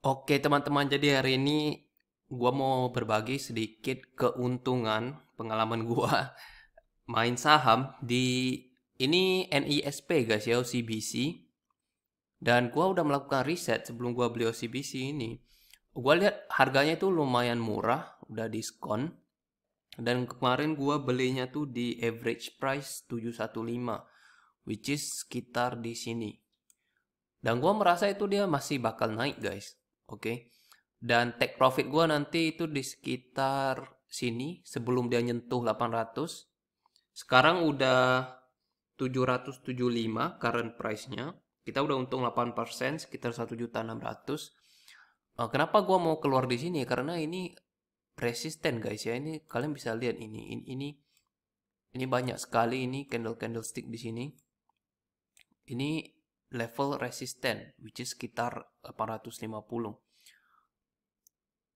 Oke teman-teman, jadi hari ini gua mau berbagi sedikit keuntungan pengalaman gua main saham di ini NISP guys ya OCBC dan gua udah melakukan riset sebelum gua beli OCBC ini. Gua lihat harganya itu lumayan murah, udah diskon. Dan kemarin gua belinya tuh di average price 715 which is sekitar di sini. Dan gua merasa itu dia masih bakal naik guys Oke. Okay? Dan take profit gue nanti itu di sekitar sini sebelum dia nyentuh 800. Sekarang udah 775 current price-nya. Kita udah untung 8% sekitar 1.600. Uh, kenapa gue mau keluar di sini? Karena ini resisten guys ya. Ini kalian bisa lihat ini ini ini, ini banyak sekali ini candle candlestick di sini. Ini level resisten which is sekitar 850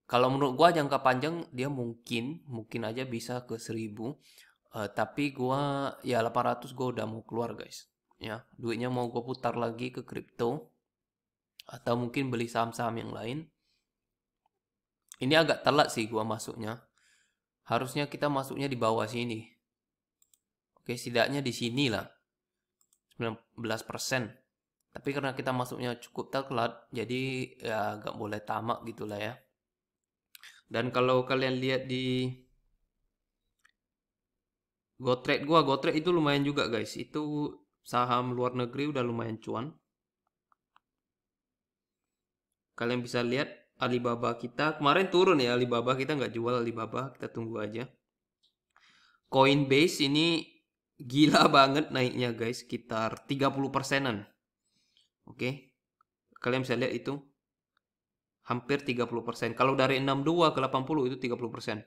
kalau menurut gua jangka panjang dia mungkin mungkin aja bisa ke 1000 uh, eh, tapi gua ya 800 gua udah mau keluar guys. Ya duitnya mau gua putar lagi ke kripto atau mungkin beli saham-saham yang lain. Ini agak telat sih gua masuknya. Harusnya kita masuknya di bawah sini. Oke setidaknya di sini lah 19% tapi karena kita masuknya cukup telat, jadi ya nggak boleh tamak gitulah ya. Dan kalau kalian lihat di GoTrade gua, GoTrade itu lumayan juga guys. Itu saham luar negeri udah lumayan cuan. Kalian bisa lihat Alibaba kita kemarin turun ya Alibaba kita nggak jual Alibaba kita tunggu aja. Coinbase ini gila banget naiknya guys sekitar 30 persenan Oke. Kalian bisa lihat itu hampir 30%. Kalau dari 62 ke 80 itu 30%.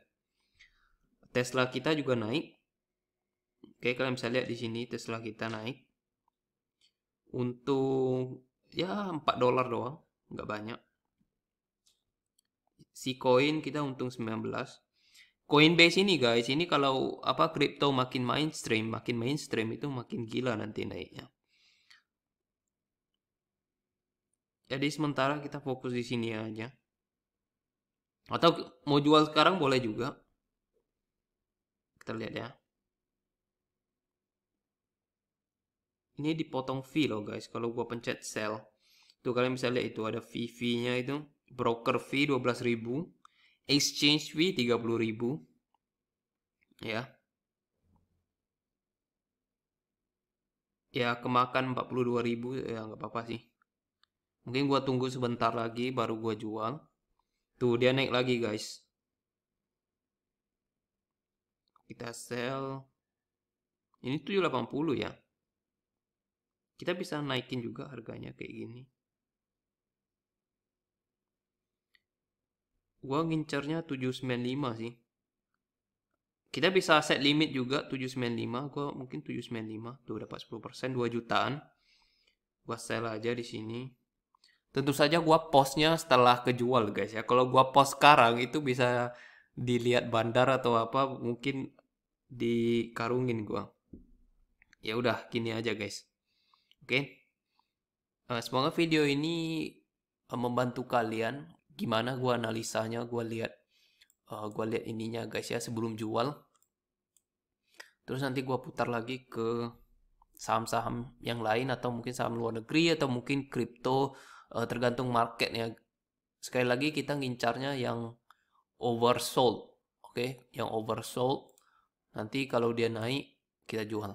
Tesla kita juga naik. Oke, kalian bisa lihat di sini Tesla kita naik. Untuk ya 4 dolar doang, nggak banyak. Si koin kita untung 19. Coinbase ini guys, ini kalau apa kripto makin mainstream, makin mainstream itu makin gila nanti naiknya. Jadi sementara kita fokus di sini aja. Atau mau jual sekarang boleh juga. Kita lihat ya. Ini dipotong fee loh guys. Kalau gua pencet sell. Tuh kalian bisa lihat itu ada fee-fee-nya itu. Broker fee 12.000. Exchange fee 30.000. Ya. Ya kemakan 42.000 ya nggak apa-apa sih. Mungkin gua tunggu sebentar lagi baru gua jual. Tuh dia naik lagi guys. Kita sell. Ini 780 ya. Kita bisa naikin juga harganya kayak gini. Gua ngincernya 795 sih. Kita bisa set limit juga 795. Gua mungkin 795. Tuh dapat 10% 2 jutaan. Gua sell aja di sini. Tentu saja gua postnya setelah kejual guys ya. Kalau gua post sekarang itu bisa dilihat bandar atau apa mungkin dikarungin gua. Ya udah gini aja guys. Oke. Okay? Uh, semoga video ini uh, membantu kalian gimana gua analisanya, gua lihat uh, gua lihat ininya guys ya sebelum jual. Terus nanti gua putar lagi ke saham-saham yang lain atau mungkin saham luar negeri atau mungkin kripto uh, tergantung marketnya sekali lagi kita ngincarnya yang oversold oke okay? yang oversold nanti kalau dia naik kita jual